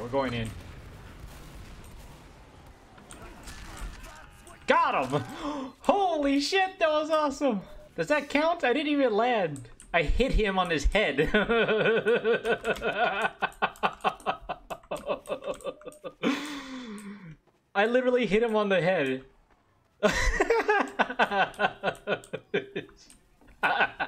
we're going in. Got him! Holy shit, that was awesome! Does that count? I didn't even land. I hit him on his head. I literally hit him on the head.